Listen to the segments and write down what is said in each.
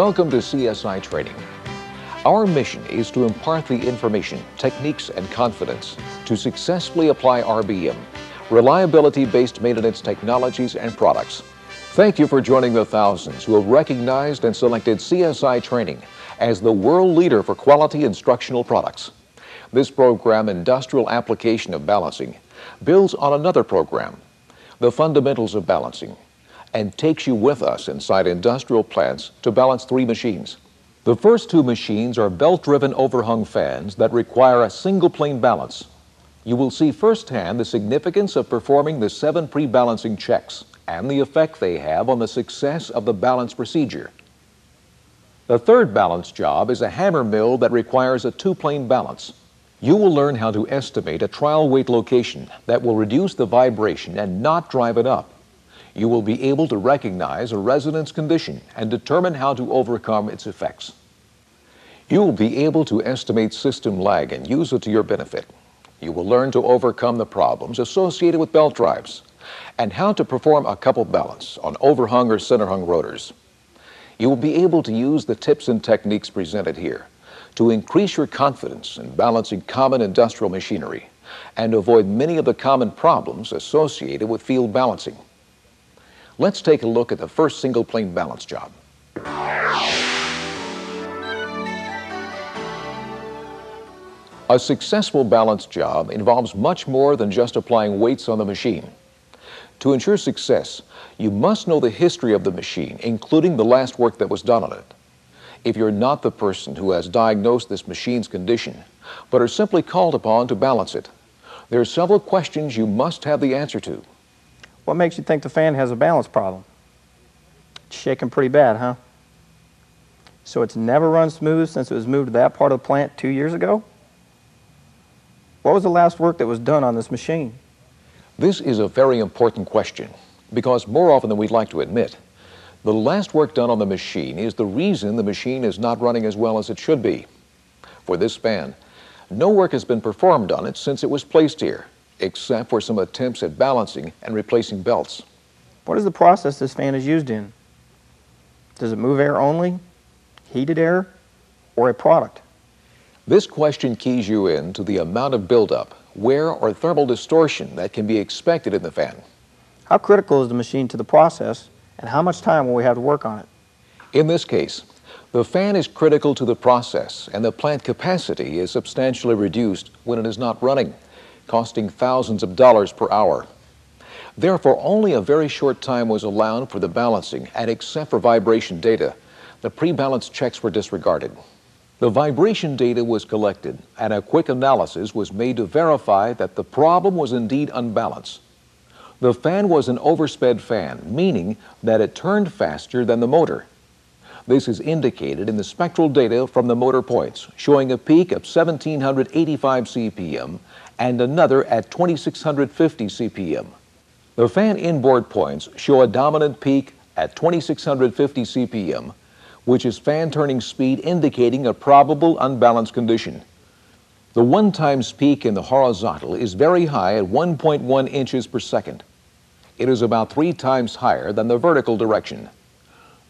Welcome to CSI Training. Our mission is to impart the information, techniques, and confidence to successfully apply RBM, reliability-based maintenance technologies and products. Thank you for joining the thousands who have recognized and selected CSI Training as the world leader for quality instructional products. This program, Industrial Application of Balancing, builds on another program, The Fundamentals of Balancing, and takes you with us inside industrial plants to balance three machines. The first two machines are belt-driven overhung fans that require a single plane balance. You will see firsthand the significance of performing the seven pre-balancing checks and the effect they have on the success of the balance procedure. The third balance job is a hammer mill that requires a two-plane balance. You will learn how to estimate a trial weight location that will reduce the vibration and not drive it up you will be able to recognize a resonance condition and determine how to overcome its effects. You will be able to estimate system lag and use it to your benefit. You will learn to overcome the problems associated with belt drives and how to perform a couple balance on overhung or center hung rotors. You will be able to use the tips and techniques presented here to increase your confidence in balancing common industrial machinery and avoid many of the common problems associated with field balancing. Let's take a look at the first single plane balance job. A successful balance job involves much more than just applying weights on the machine. To ensure success, you must know the history of the machine, including the last work that was done on it. If you're not the person who has diagnosed this machine's condition, but are simply called upon to balance it, there are several questions you must have the answer to. What makes you think the fan has a balance problem? It's shaking pretty bad, huh? So it's never run smooth since it was moved to that part of the plant two years ago? What was the last work that was done on this machine? This is a very important question because more often than we'd like to admit, the last work done on the machine is the reason the machine is not running as well as it should be. For this fan, no work has been performed on it since it was placed here, except for some attempts at balancing and replacing belts. What is the process this fan is used in? Does it move air only, heated air, or a product? This question keys you in to the amount of buildup, wear, or thermal distortion that can be expected in the fan. How critical is the machine to the process, and how much time will we have to work on it? In this case, the fan is critical to the process, and the plant capacity is substantially reduced when it is not running costing thousands of dollars per hour. Therefore, only a very short time was allowed for the balancing, and except for vibration data, the pre-balance checks were disregarded. The vibration data was collected, and a quick analysis was made to verify that the problem was indeed unbalanced. The fan was an oversped fan, meaning that it turned faster than the motor. This is indicated in the spectral data from the motor points, showing a peak of 1785 CPM and another at 2650 CPM. The fan inboard points show a dominant peak at 2650 CPM, which is fan turning speed indicating a probable unbalanced condition. The one times peak in the horizontal is very high at 1.1 inches per second. It is about three times higher than the vertical direction.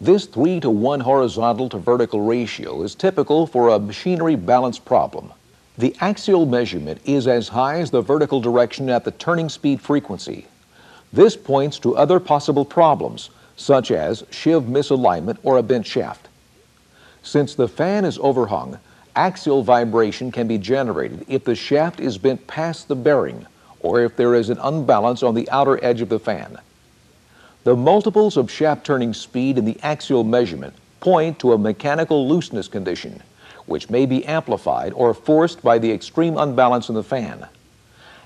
This 3 to 1 horizontal to vertical ratio is typical for a machinery balance problem. The axial measurement is as high as the vertical direction at the turning speed frequency. This points to other possible problems, such as sheave misalignment or a bent shaft. Since the fan is overhung, axial vibration can be generated if the shaft is bent past the bearing or if there is an unbalance on the outer edge of the fan. The multiples of shaft turning speed in the axial measurement point to a mechanical looseness condition, which may be amplified or forced by the extreme unbalance in the fan.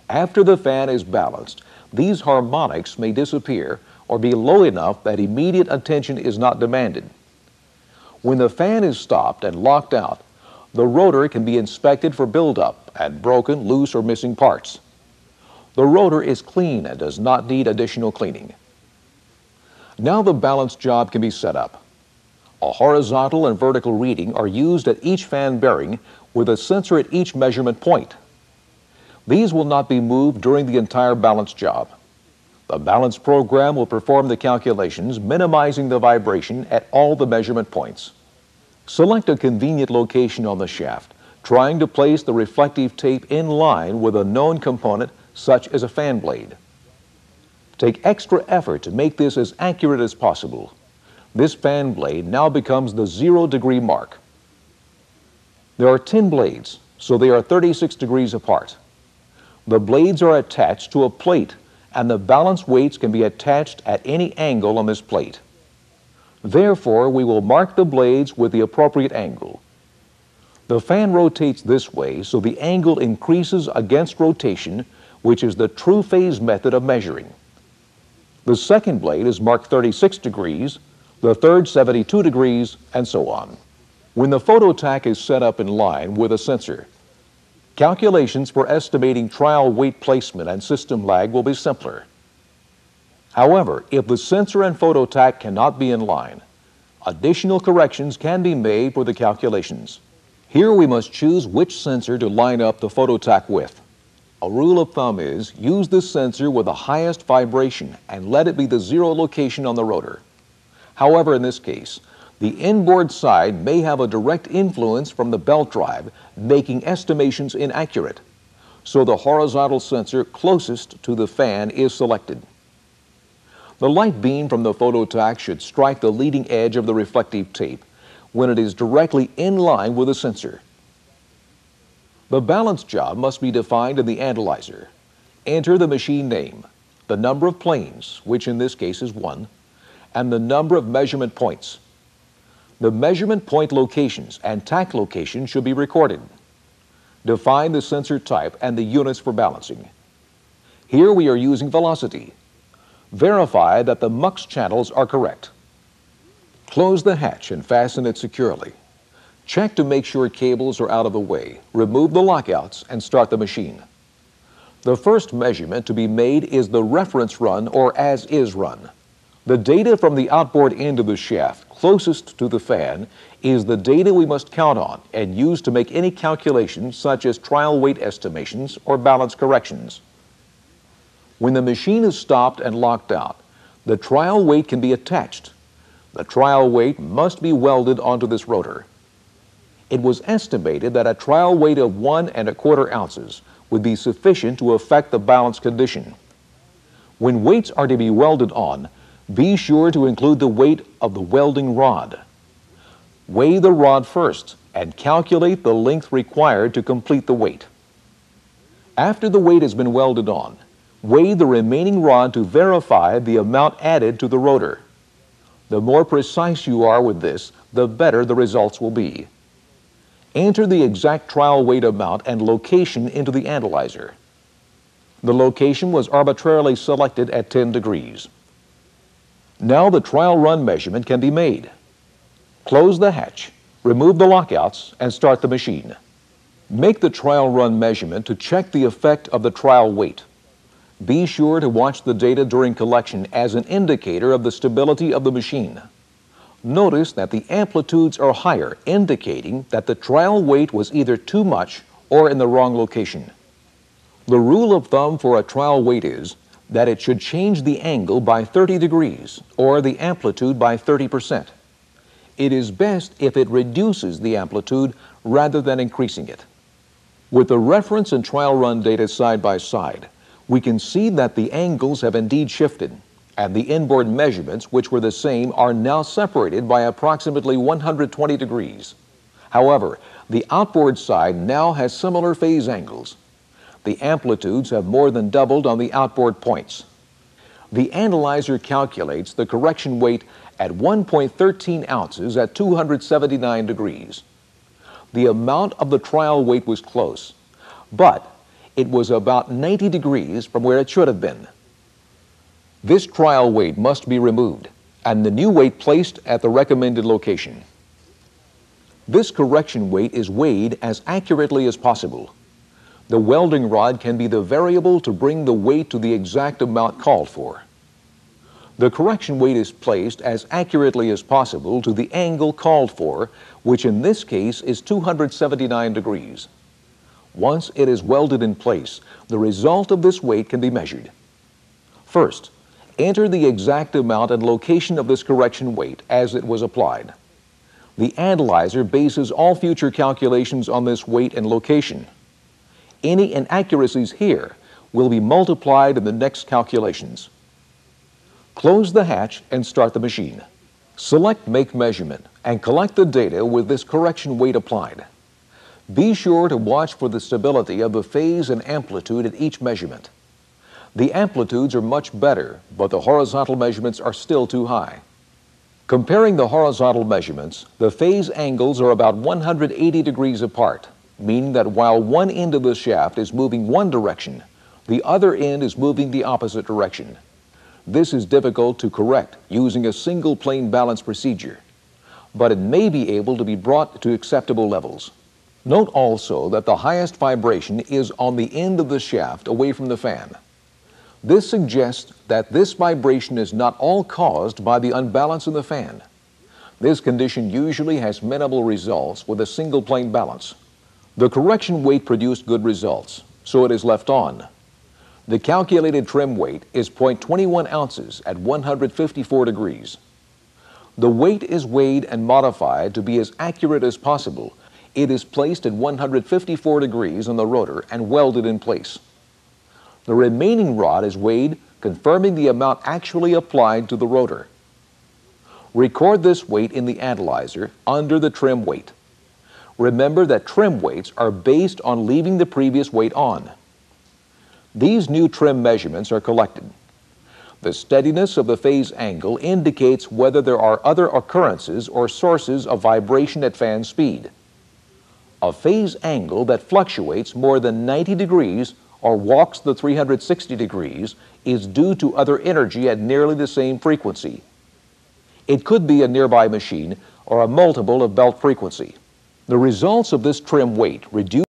After the fan is balanced, these harmonics may disappear or be low enough that immediate attention is not demanded. When the fan is stopped and locked out, the rotor can be inspected for buildup and broken, loose, or missing parts. The rotor is clean and does not need additional cleaning. Now the balance job can be set up. A horizontal and vertical reading are used at each fan bearing with a sensor at each measurement point. These will not be moved during the entire balance job. The balance program will perform the calculations, minimizing the vibration at all the measurement points. Select a convenient location on the shaft, trying to place the reflective tape in line with a known component such as a fan blade. Take extra effort to make this as accurate as possible. This fan blade now becomes the zero degree mark. There are 10 blades, so they are 36 degrees apart. The blades are attached to a plate and the balance weights can be attached at any angle on this plate. Therefore, we will mark the blades with the appropriate angle. The fan rotates this way so the angle increases against rotation, which is the true phase method of measuring. The second blade is marked 36 degrees, the third 72 degrees, and so on. When the phototach is set up in line with a sensor, calculations for estimating trial weight placement and system lag will be simpler. However, if the sensor and phototach cannot be in line, additional corrections can be made for the calculations. Here we must choose which sensor to line up the phototach with. A rule of thumb is use the sensor with the highest vibration and let it be the zero location on the rotor. However, in this case, the inboard side may have a direct influence from the belt drive, making estimations inaccurate. So the horizontal sensor closest to the fan is selected. The light beam from the phototach should strike the leading edge of the reflective tape when it is directly in line with the sensor. The balance job must be defined in the analyzer. Enter the machine name, the number of planes, which in this case is one, and the number of measurement points. The measurement point locations and tach locations should be recorded. Define the sensor type and the units for balancing. Here we are using velocity. Verify that the MUX channels are correct. Close the hatch and fasten it securely. Check to make sure cables are out of the way, remove the lockouts, and start the machine. The first measurement to be made is the reference run or as-is run. The data from the outboard end of the shaft closest to the fan is the data we must count on and use to make any calculations such as trial weight estimations or balance corrections. When the machine is stopped and locked out, the trial weight can be attached. The trial weight must be welded onto this rotor. It was estimated that a trial weight of one and a quarter ounces would be sufficient to affect the balance condition. When weights are to be welded on, be sure to include the weight of the welding rod. Weigh the rod first and calculate the length required to complete the weight. After the weight has been welded on, weigh the remaining rod to verify the amount added to the rotor. The more precise you are with this, the better the results will be. Enter the exact trial weight amount and location into the analyzer. The location was arbitrarily selected at 10 degrees. Now the trial run measurement can be made. Close the hatch, remove the lockouts, and start the machine. Make the trial run measurement to check the effect of the trial weight. Be sure to watch the data during collection as an indicator of the stability of the machine. Notice that the amplitudes are higher, indicating that the trial weight was either too much or in the wrong location. The rule of thumb for a trial weight is that it should change the angle by 30 degrees or the amplitude by 30%. It is best if it reduces the amplitude rather than increasing it. With the reference and trial run data side by side, we can see that the angles have indeed shifted, and the inboard measurements, which were the same, are now separated by approximately 120 degrees. However, the outboard side now has similar phase angles, the amplitudes have more than doubled on the outboard points. The analyzer calculates the correction weight at 1.13 ounces at 279 degrees. The amount of the trial weight was close, but it was about 90 degrees from where it should have been. This trial weight must be removed and the new weight placed at the recommended location. This correction weight is weighed as accurately as possible the welding rod can be the variable to bring the weight to the exact amount called for. The correction weight is placed as accurately as possible to the angle called for, which in this case is 279 degrees. Once it is welded in place, the result of this weight can be measured. First, enter the exact amount and location of this correction weight as it was applied. The analyzer bases all future calculations on this weight and location. Any inaccuracies here will be multiplied in the next calculations. Close the hatch and start the machine. Select Make Measurement and collect the data with this correction weight applied. Be sure to watch for the stability of the phase and amplitude at each measurement. The amplitudes are much better, but the horizontal measurements are still too high. Comparing the horizontal measurements, the phase angles are about 180 degrees apart, meaning that while one end of the shaft is moving one direction, the other end is moving the opposite direction. This is difficult to correct using a single plane balance procedure, but it may be able to be brought to acceptable levels. Note also that the highest vibration is on the end of the shaft away from the fan. This suggests that this vibration is not all caused by the unbalance in the fan. This condition usually has minimal results with a single plane balance. The correction weight produced good results, so it is left on. The calculated trim weight is 0.21 ounces at 154 degrees. The weight is weighed and modified to be as accurate as possible. It is placed at 154 degrees on the rotor and welded in place. The remaining rod is weighed, confirming the amount actually applied to the rotor. Record this weight in the analyzer under the trim weight. Remember that trim weights are based on leaving the previous weight on. These new trim measurements are collected. The steadiness of the phase angle indicates whether there are other occurrences or sources of vibration at fan speed. A phase angle that fluctuates more than 90 degrees or walks the 360 degrees is due to other energy at nearly the same frequency. It could be a nearby machine or a multiple of belt frequency. The results of this trim weight reduce